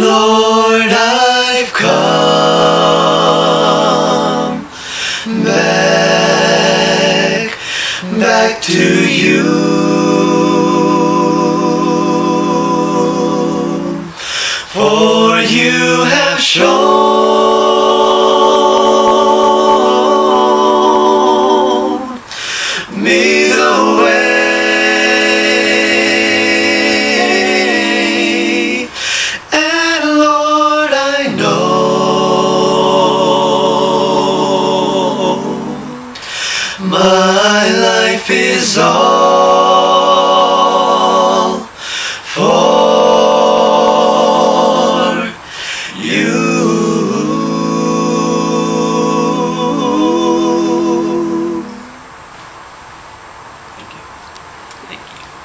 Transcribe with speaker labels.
Speaker 1: Lord, I've come back, back to you. For you have shown me the way. My life is all for you. Thank you. Thank you.